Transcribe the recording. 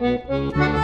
Música